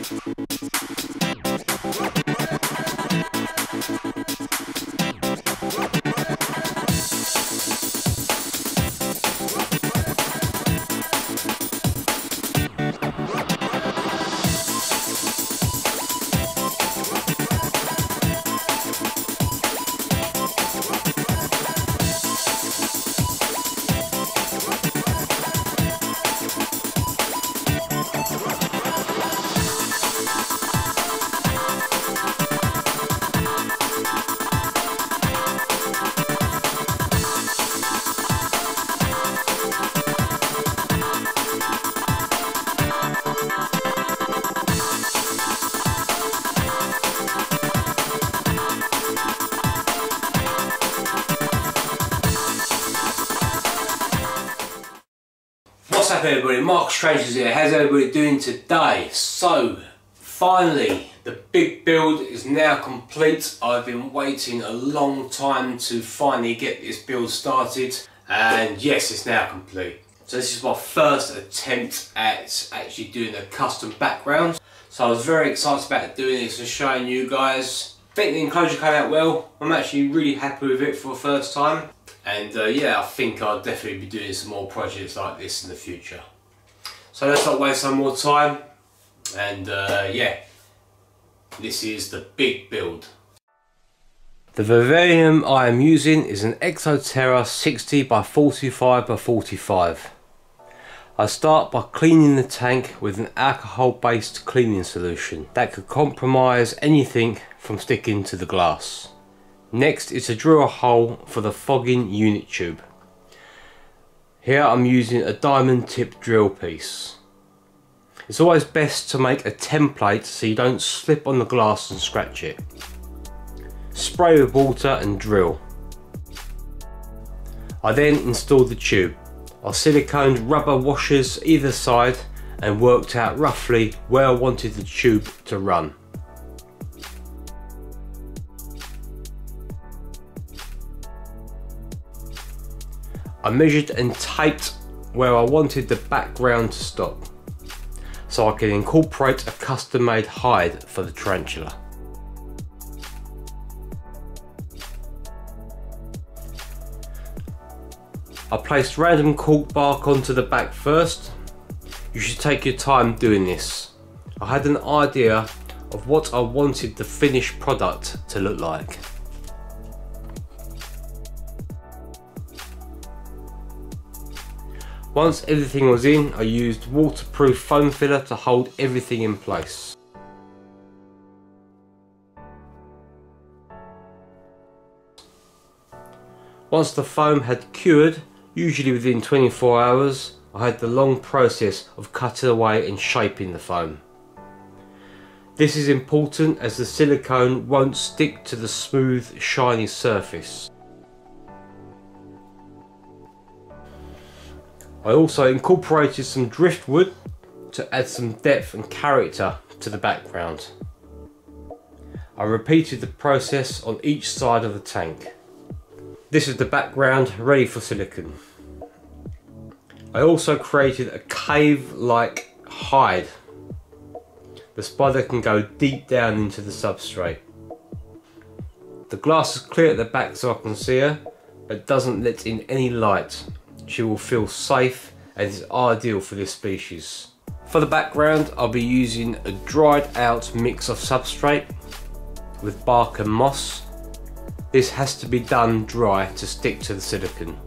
What's up everybody, Mark's Tarantulas here, how's everybody doing today? So, finally, the big build is now complete. I've been waiting a long time to finally get this build started and yes, it's now complete. So this is my first attempt at actually doing a custom background. So I was very excited about doing this and showing you guys. I think the enclosure came out well. I'm actually really happy with it for the first time. And uh, yeah, I think I'll definitely be doing some more projects like this in the future. So let's not waste some more time. And uh, yeah, this is the big build. The vivarium I am using is an Exo Terra 60 by 45 by 45. I start by cleaning the tank with an alcohol based cleaning solution that could compromise anything from sticking to the glass. Next is to drill a hole for the fogging unit tube. Here I'm using a diamond tip drill piece. It's always best to make a template so you don't slip on the glass and scratch it. Spray with water and drill. I then installed the tube. I siliconed rubber washers either side and worked out roughly where I wanted the tube to run. I measured and taped where I wanted the background to stop so I can incorporate a custom made hide for the tarantula. I placed random cork bark onto the back first. You should take your time doing this. I had an idea of what I wanted the finished product to look like. Once everything was in, I used waterproof foam filler to hold everything in place. Once the foam had cured, usually within 24 hours, I had the long process of cutting away and shaping the foam. This is important as the silicone won't stick to the smooth, shiny surface. I also incorporated some driftwood to add some depth and character to the background. I repeated the process on each side of the tank. This is the background ready for silicone. I also created a cave-like hide. The spider can go deep down into the substrate. The glass is clear at the back so I can see her, but doesn't let in any light she will feel safe and is ideal for this species. For the background I'll be using a dried out mix of substrate with bark and moss. This has to be done dry to stick to the silicone.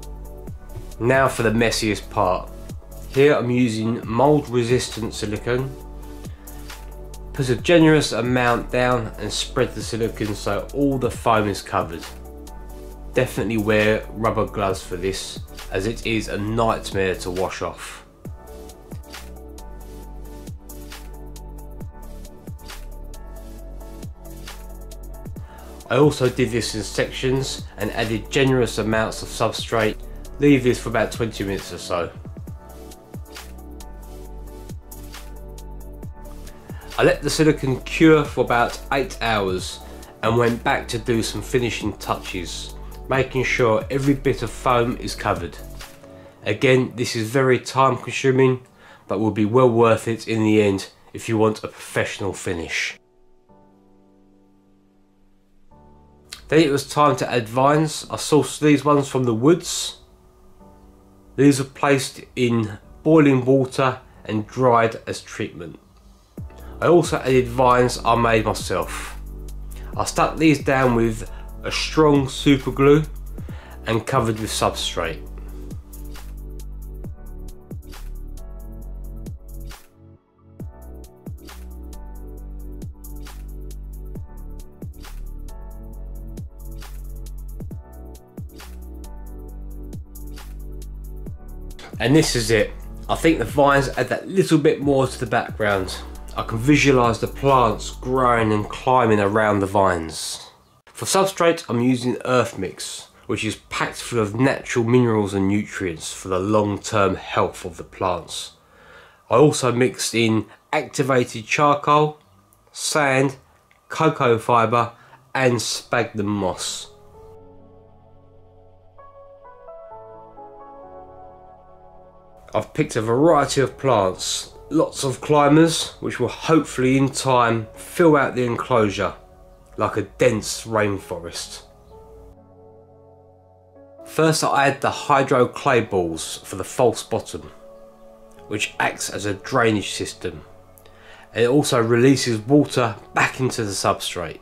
Now for the messiest part. Here I'm using mold resistant silicone. Put a generous amount down and spread the silicone so all the foam is covered. Definitely wear rubber gloves for this as it is a nightmare to wash off. I also did this in sections and added generous amounts of substrate. Leave this for about 20 minutes or so. I let the silicone cure for about 8 hours and went back to do some finishing touches making sure every bit of foam is covered. Again, this is very time consuming, but will be well worth it in the end if you want a professional finish. Then it was time to add vines. I sourced these ones from the woods. These are placed in boiling water and dried as treatment. I also added vines I made myself. I stuck these down with a strong super glue and covered with substrate. And this is it. I think the vines add that little bit more to the background. I can visualise the plants growing and climbing around the vines. For substrate I'm using earth mix which is packed full of natural minerals and nutrients for the long-term health of the plants. I also mixed in activated charcoal, sand, cocoa fibre and sphagnum moss. I've picked a variety of plants, lots of climbers which will hopefully in time fill out the enclosure like a dense rainforest. First I add the hydro clay balls for the false bottom which acts as a drainage system it also releases water back into the substrate.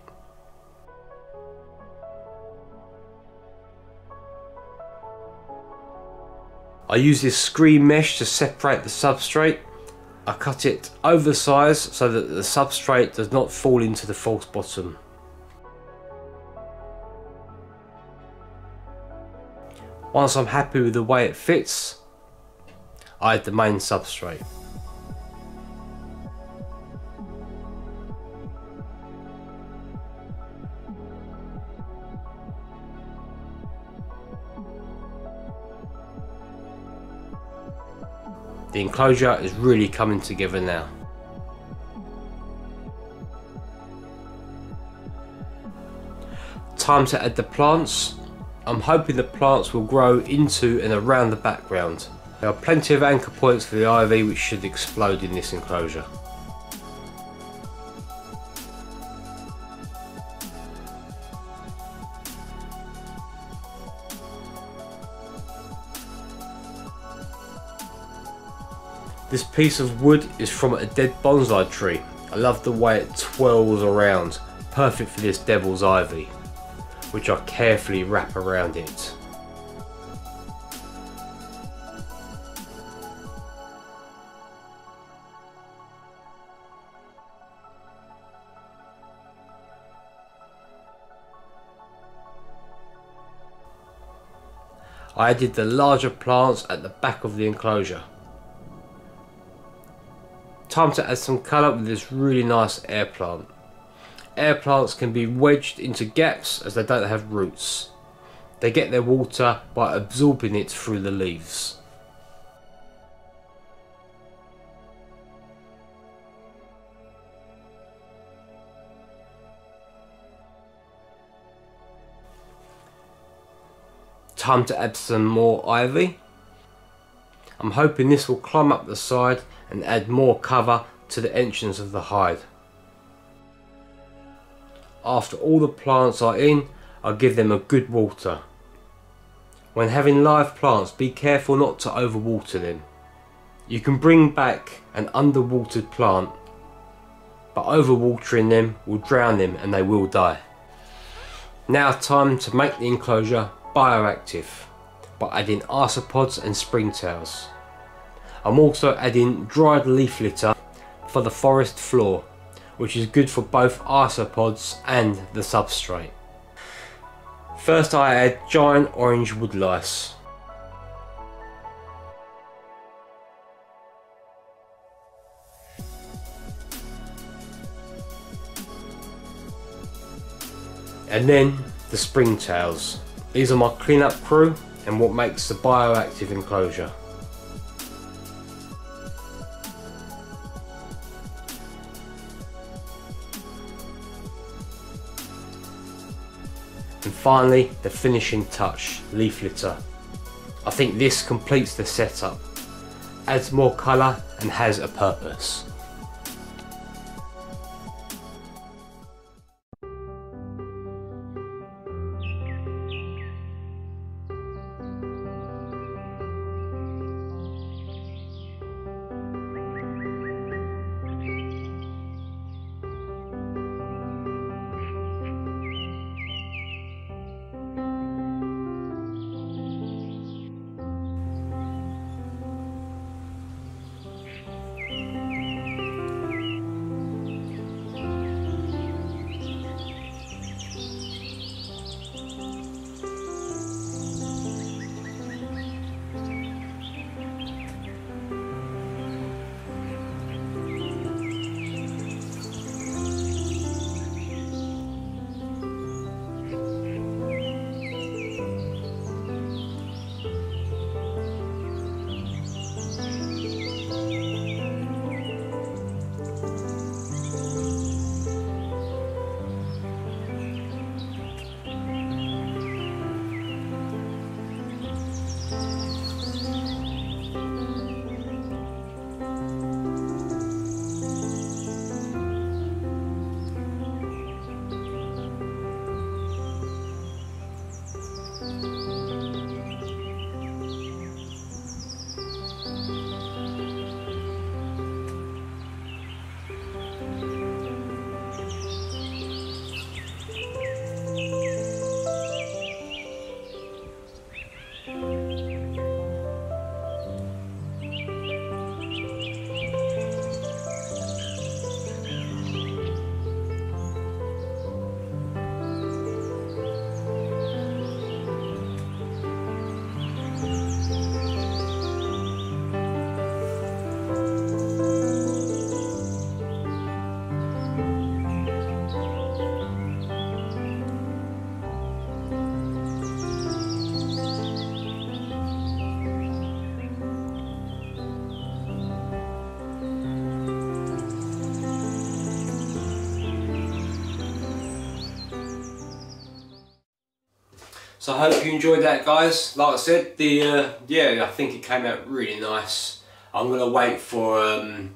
I use this screen mesh to separate the substrate. I cut it oversized so that the substrate does not fall into the false bottom. Once I'm happy with the way it fits, I add the main substrate. The enclosure is really coming together now. Time to add the plants. I'm hoping the plants will grow into and around the background. There are plenty of anchor points for the ivy which should explode in this enclosure. This piece of wood is from a dead bonsai tree. I love the way it twirls around, perfect for this devil's ivy, which I carefully wrap around it. I added the larger plants at the back of the enclosure. Time to add some colour with this really nice air plant. Air plants can be wedged into gaps as they don't have roots. They get their water by absorbing it through the leaves. Time to add some more ivy. I'm hoping this will climb up the side and add more cover to the entrance of the hide. After all the plants are in, I give them a good water. When having live plants, be careful not to overwater them. You can bring back an underwatered plant, but overwatering them will drown them and they will die. Now time to make the enclosure bioactive by adding isopods and springtails. I'm also adding dried leaf litter for the forest floor, which is good for both isopods and the substrate. First I add giant orange woodlice. And then the springtails. These are my cleanup crew and what makes the bioactive enclosure. And finally, the finishing touch, leaf litter. I think this completes the setup, adds more colour and has a purpose. So I hope you enjoyed that guys. Like I said, the uh, yeah, I think it came out really nice. I'm going to wait for um,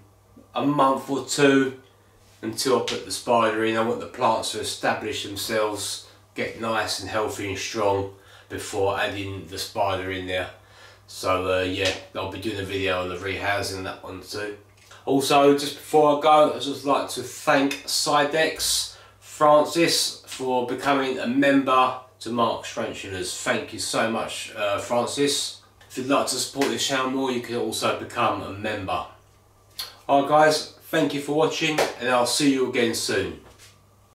a month or two until I put the spider in. I want the plants to establish themselves, get nice and healthy and strong before adding the spider in there. So uh, yeah, I'll be doing a video on the rehousing that one too. Also, just before I go, I'd just like to thank Psydex Francis for becoming a member to Mark's Tarantulas. Thank you so much, uh, Francis. If you'd like to support this channel more, you can also become a member. Alright guys, thank you for watching and I'll see you again soon.